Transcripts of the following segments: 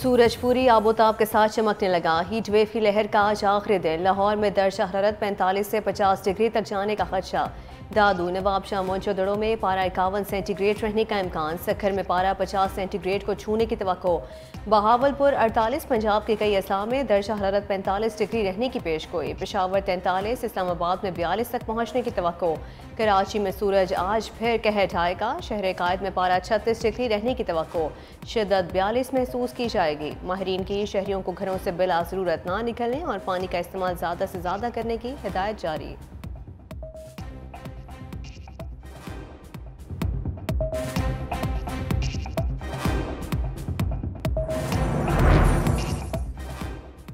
सूरजपुरी आबोताब के साथ चमकने लगा। हीट वेव की लहर का आज आखिरी दिन। लाहौर में दर्ज हरारत पैंतालीस से पचास डिग्री तक जाने का खदशा। दादू नवाब शाह मोचोदड़ों में पारा इक्यावन सेंटीग्रेड रहने का इम्कान। सखर में पारा पचास सेंटीग्रेड को छूने की तो बहावलपुर अड़तालीस पंजाब के कई असाम में दर्ज हरारत पैंतालीस डिग्री रहने की पेश गोई पेशावर तैंतालीस, इस्लामाबाद में बयालीस तक पहुँचने की तो कराची में सूरज आज फिर कह ढाएगा शहर कायद में पारा छत्तीस डिग्री रहने की तो शिदत बयालीस महसूस की जाएगी। माहरीन की शहरियों को घरों से बिला ज़रूरत ना निकलने और पानी का इस्तेमाल ज़्यादा से ज़्यादा करने की हिदायत जारी।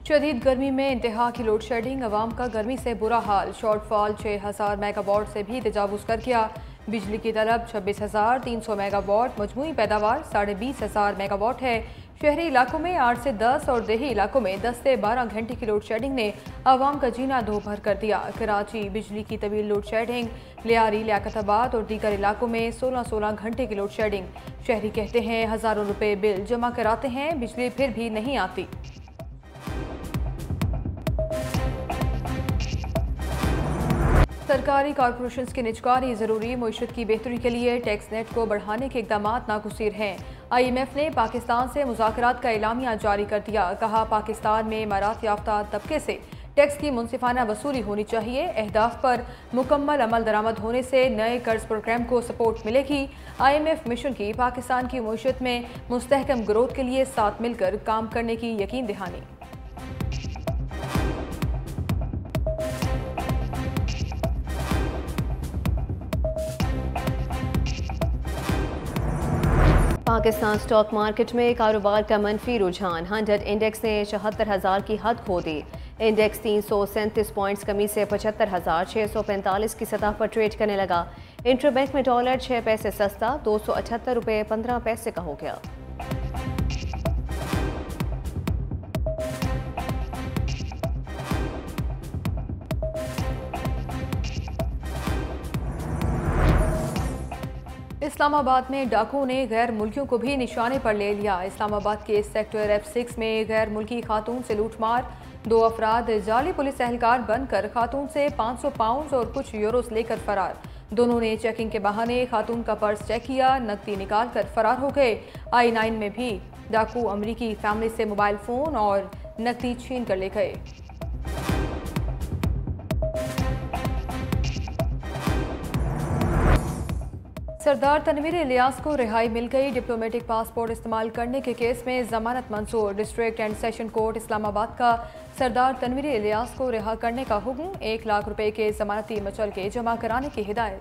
शदीद गर्मी में इंतहा की लोड शेडिंग अवाम का गर्मी से बुरा हाल। शॉर्टफॉल छः हज़ार मेगावाट से भी तजावज़ कर किया बिजली की तलब छब्बीस हज़ार तीन सौ मेगावाट मजमू पैदावार साढ़े बीस हज़ार मेगावाट है। शहरी इलाकों में आठ से दस और देही इलाकों में दस से बारह घंटे की लोड शेडिंग ने आवाम का जीना दो भर कर दिया। कराची बिजली की तवील लोड शेडिंग, लियारी, लियाकताबाद और दीगर इलाकों में सोलह सोलह घंटे की लोड शेडिंग। शहरी कहते हैं, हज़ारों रुपए बिल जमा कराते हैं, बिजली फिर भी नहीं आती। सरकारी कॉरपोरेशन की निजकारी ज़रूरी मीशत की बेहतरी के लिए टैक्स नेट को बढ़ाने के इकदाम नागुसर हैं। आई एम एफ़ ने पाकिस्तान से मुजाकर का एलामिया जारी कर दिया। कहा, पाकिस्तान में इमारत याफ्ता तबके से टैक्स की मुनसिफाना वसूली होनी चाहिए। अहदाफ पर मुकम्मल अमल दरामद होने से नए कर्ज प्रोग्राम को सपोर्ट मिलेगी। आई एम एफ़ मिशन की पाकिस्तान की मीशत में मुस्तकम ग्रोथ के लिए साथ मिलकर काम करने की यकीन दहानी। पाकिस्तान स्टॉक मार्केट में कारोबार का मनफी रुझान। हंड्रेड इंडेक्स ने चौहत्तर हज़ार की हद खो दी। इंडेक्स तीन सौ सैंतीस पॉइंट्स कमी से पचहत्तर हज़ार छः सौ पैंतालीस की सतह पर ट्रेड करने लगा। इंटरबैंक में डॉलर छः पैसे सस्ता, दो सौ अठहत्तर रुपये पंद्रह पैसे का हो गया। इस्लामाबाद में डाकुओं ने गैर मुल्कियों को भी निशाने पर ले लिया। इस्लामाबाद के सेक्टर एफ़ सिक्स में गैर मुल्की खातून से लूटमार। दो अफराद जाली पुलिस एहलकार बनकर खातून से 500 पाउंड और कुछ यूरोस लेकर फरार। दोनों ने चेकिंग के बहाने खातून का पर्स चेक किया, नकदी निकाल कर फरार हो गए। आई नाइन में भी डाकू अमरीकी फैमिली से मोबाइल फ़ोन और नकदी छीन कर ले गए। सरदार तनवीर इलियास को रिहाई मिल गई। डिप्लोमेटिक पासपोर्ट इस्तेमाल करने के केस में जमानत Mansoor district and session court Islamabad का सरदार तनवीर इलियास को रिहा करने का हुक्म। एक लाख रुपए के जमानती मचल के जमा कराने की हिदायत।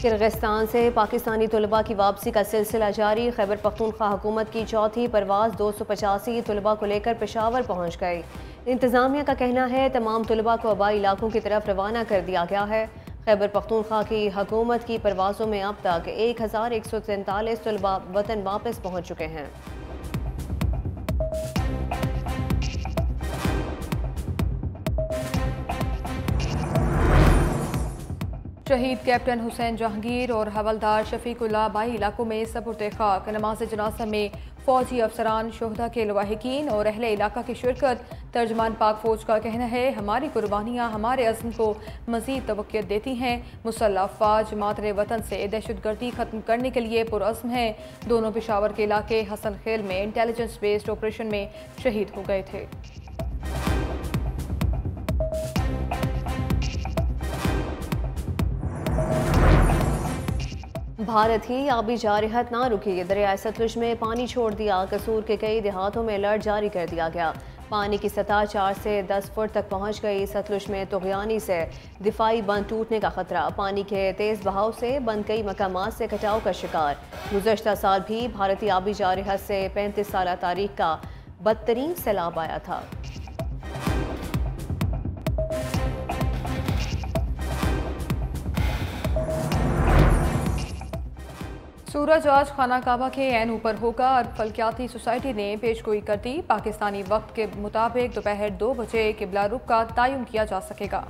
किर्गिस्तान से पाकिस्तानी तलबा की वापसी का सिलसिला जारी। खैबर पख्तूनख्वा हुकूमत की चौथी परवाज दो सौ पचासी तलबा को लेकर पेशावर पहुँच गई। इंतज़ामिया का कहना है, तमाम तलबा को आबाई इलाकों की तरफ़ रवाना कर दिया गया है। खैबर पख्तूनख्वा की हकूमत की परवाज़ों में अब तक एक हज़ार एक सौ सैंतालीस तलबा वतन वापस पहुँच चुके हैं। शहीद कैप्टन हुसैन जहांगीर और हवलदार शफीकुल्ला बाई इलाकों में सबुरत खाक। नमाज़ जनासा में फौजी अफसरान शहदा के लवाहकिन और अहल इलाका की शिरकत। तर्जमान पाक फौज का कहना है, हमारी कुर्बानियाँ हमारे अज़म को मजीद तवक़त देती हैं। मुसल्ह अफवाज मातर वतन से दहशत गर्दी ख़त्म करने के लिए पुरज़म हैं। दोनों पिशावर के इलाके हसन खेल में इंटेलिजेंस बेस्ड ऑपरेशन में शहीद हो गए थे। भारत ही आबी जारहत ना रुकी। दरिया सतलुज में पानी छोड़ दिया। कसूर के कई देहातों में अलर्ट जारी कर दिया गया। पानी की सतह चार से दस फुट तक पहुँच गई सतलुज में तुगयानी से। दिफाई बंद टूटने का खतरा। पानी के तेज़ बहाव से बंद कई मकाम से कटाव का शिकार। गुजशत साल भी भारतीय आबी जारहत से पैंतीस साल तारीख का बदतरीन सैलाब आया था। सूरज आज खाना काबा के एन ऊपर होगा और फलकियाती सोसाइटी ने पेशगोई कर दी। पाकिस्तानी वक्त के मुताबिक दोपहर दो बजे किबला रुख का तयन किया जा सकेगा।